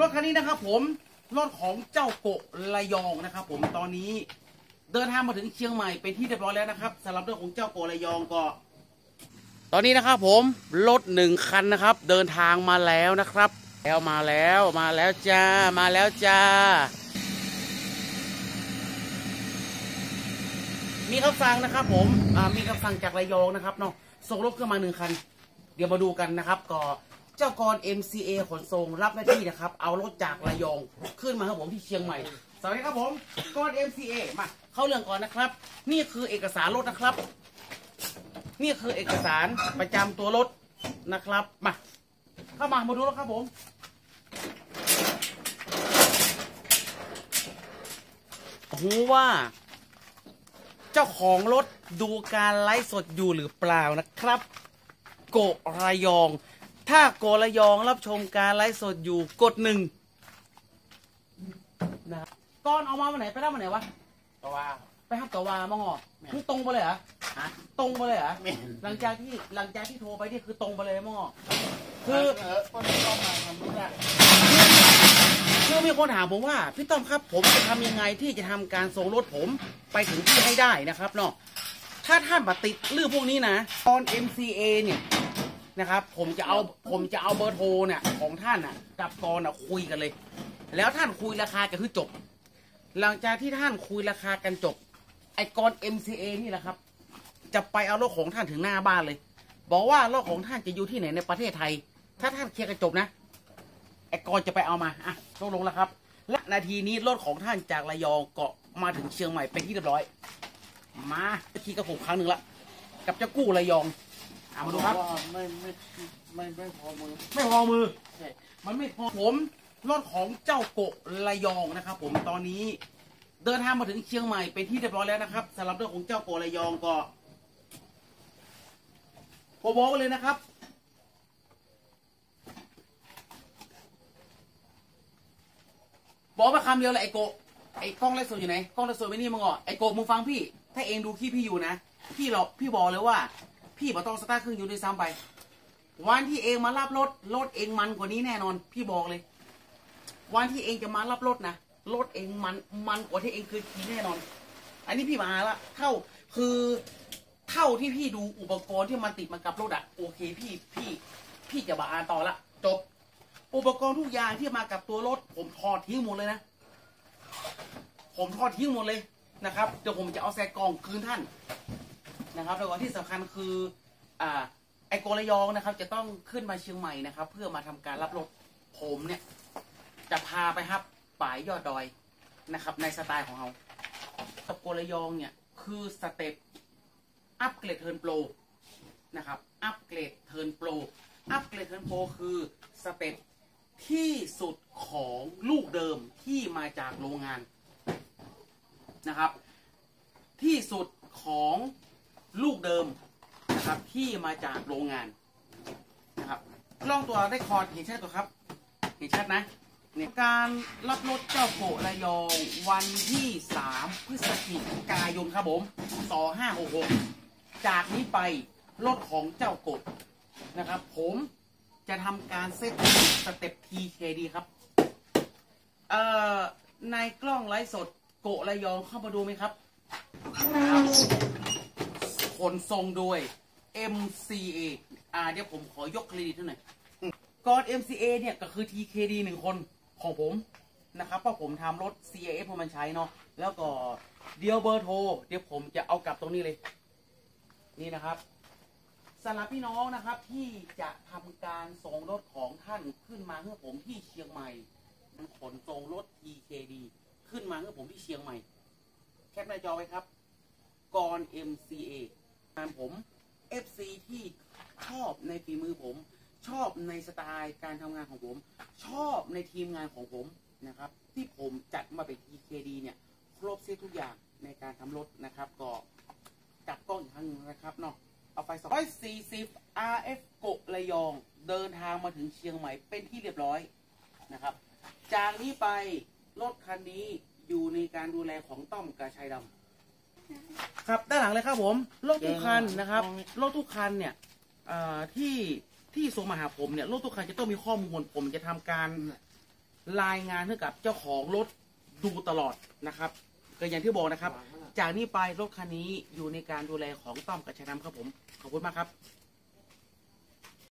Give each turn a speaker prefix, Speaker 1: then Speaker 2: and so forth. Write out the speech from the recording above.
Speaker 1: รถคันนี้นะครับผมรถของเจ้าโกะระยองนะครับผมตอนนี้เดินทางมาถึงเชียงใหม่เป็นที่เรียบร้อยแล้วนะครับสำหรับเรื่องของเจ้าโกะระยองก็ ตอนนี้นะครับผมรถหนึ่งคันนะครับ เดินทางมาแล้วนะครับ แล้วมาแล้วมาแล้วจ้ามาแล้วจ้า มีคำสั่งนะครับผมมีคำสั่งจากระยองนะครับเนาะส่งรถขึ้นมาหนึ่งคัน เดี๋ยวมาดูกันนะครับก็ เจ้ากร MCA ขนส่งรับหน้าที่นะครับ เอารถจากระยองขึ้นมาครับผมที่เชียงใหม่ สวัสดีครับผมกร MCA มาเข้าเรื่องก่อนนะครับ นี่คือเอกสารรถนะครับ นี่คือเอกสารประจำตัวรถนะครับมาเข้ามามาดูรถครับผม หูว่า เจ้าของรถดูการไลฟ์สดอยู่หรือเปล่านะครับ โกระยอง ถ้าโกะระยองรับชมการไลฟ์สดอยู่กดหนึ่งนะครับก้อนเอามาวันไหนไปรับวันไหนวะ
Speaker 2: เพราะว่า
Speaker 1: ไปห้ามตะวามองอ
Speaker 2: แม่
Speaker 1: คือตรงไปเลยเหรอ
Speaker 2: ฮะ
Speaker 1: ตรงไปเลยเหรอ
Speaker 2: แม่น
Speaker 1: หลังจากที่หลังจากที่โทรไปนี่คือตรงไปเลยมองอ
Speaker 2: คื
Speaker 1: คืออ
Speaker 2: เออคนที่ต้องมาทำธุระ
Speaker 1: คือมีคนถามผมว่า พี่ต้อมครับผมจะทำยังไงที่จะทำการส่งรถผมไปถึงที่ให้ได้นะครับเนาะถ้าท่านมาติดเรื่องพวกนี้นะตอน MCA เนี่ย นะครับ ผมจะเอาผมจะเอาเบอร์โทรเนี่ยของท่านอะ กับกรอะคุยกันเลย แล้วท่านคุยราคากันคือจบ หลังจากที่ท่านคุยราคากันจบ ไอ้กร MCA นี่แหละครับ จะไปเอารถของท่านถึงหน้าบ้านเลย บอกว่ารถของท่านจะอยู่ที่ไหนในประเทศไทย ถ้าท่านเคลียร์กันจบนะไอ้กรจะไปเอามาอะตกลงแล้วครับ และนาทีนี้รถของท่านจากระยองเกาะมาถึงเชียงใหม่เป็นที่เรียบร้อย มาทีกับผมครั้งหนึ่งละกับเจ้ากู้ระยอง อะมาดูครับ
Speaker 2: ว่าไม่ไม่ไม่ไม่พอมือ
Speaker 1: ไม่พอมือ
Speaker 2: ใช่
Speaker 1: มันไม่พอผมรถของเจ้าโกะระยองนะครับ ผมตอนนี้เดินทางมาถึงเชียงใหม่เป็นที่เรียบร้อยแล้วนะครับสำหรับเรื่องของเจ้าโกะระยองก็ผมบอกไว้เลยนะครับบอกมาคำเดียวเลยไอโกะไอกล้องไลฟ์สดอยู่ไหนกล้องไลฟ์สดไม่นี่มึงอะไอโกะมึงฟังพี่ ถ้าเองดูคลิปพี่อยู่นะ พี่หรอกพี่บอกเลยว่า พี่บ่ต้องสตาร์ทเครื่องยนต์ด้วยซ้ำไป วันที่เองมารับรถรถเองมันกว่านี้แน่นอน พี่บอกเลย วันที่เองจะมารับรถนะรถเองมันมันกว่าที่เองเคยขี่แน่นอน อันนี้พี่มาละเท่าคือเท่าที่พี่ดูอุปกรณ์ที่มันติดมากับรถอะโอเคพี่พี่ พี่จะบาอานต่อละจบ อุปกรณ์ทุกอย่างที่มากับตัวรถ ผมถอดทิ้งหมดเลยนะ ผมทอดทิ้งหมดเลยนะครับเดี๋ยวผมจะเอาแซกกองคืนท่าน นะครับแล้วก็ที่สำคัญคืออ่าไอโกระยองนะครับ จะต้องขึ้นมาเชียงใหม่นะครับ เพื่อมาทำการรับรถผมเนี่ย จะพาไปครับป่ายยอดดอยนะครับ ในสไตล์ของเรากับโกระยองเนี่ยคือสเต็ปอัปเกรด turn pro นะครับอัปเกรด turn pro อัปเกรด turn pro คือสเต็ปที่สุดของลูกเดิมที่มาจากโรงงานนะครับ ที่สุดของ ลูกเดิมนะครับที่มาจากโรงงานนะครับกล้องตัวได้คอร์ดเห็นชัดตัวครับ เห็นชัดนะเนี่ยการรับรถเจ้าโกะระยองวันที่ 3 พฤศจิกายนครับผม2566 จากนี้ไปรถของเจ้าโกะนะครับ ผมจะทำการเซตสเต็ป TKD ครับเอ่อในกล้องไลฟ์สดโกะระยองเข้ามาดูไหมครับ ขนส่งโดย MCA อ่าเดี๋ยวผมขอยกเครดิตหน่อยก่อน MCA เนี่ยก็คือ TKD หนึ่งคนของผมนะครับเพราะผมทำรถ CAF พวกมันใช้เนาะแล้วก็เดียวเบอร์โทรเดี๋ยวผมจะเอากลับตรงนี้เลย นี่นะครับสำหรับพี่น้องนะครับที่จะทำการส่งรถของท่านขึ้นมาเพื่อผมที่เชียงใหม่ขนส่งรถ TKD ขึ้นมาเพื่อผมที่เชียงใหม่ แคปหน้าจอไว้ครับกร MCA านผม FC ที่ชอบในฝีมือผม ชอบในสไตล์การทำงานของผม ชอบในทีมงานของผมนะครับ ที่ผมจัดมาเป็น TKD เนี่ยครบเซตทุกอย่างในการทำรถนะครับ ก็กลับกล้องอีกครั้งนึงนะครับเนาะเอาไฟ240 RF โกะระยอง เดินทางมาถึงเชียงใหม่เป็นที่เรียบร้อยนะครับ จากนี้ไปรถคันนี้อยู่ในการดูแลของต้อมกระชัยดำ ครับด้านหลังเลยครับผมรถทุกคันนะครับรถทุกคันเนี่ยอ่าที่ที่ส่งมาหาผมเนี่ยรถทุกคันจะต้องมีข้อมูลผมจะทำการรายงานให้กับเจ้าของรถดูตลอดนะครับก็อย่างที่บอกนะครับ จากนี้ไปรถคันนี้อยู่ในการดูแลของต้อมกับชายน้ำครับผมขอบคุณมากครับ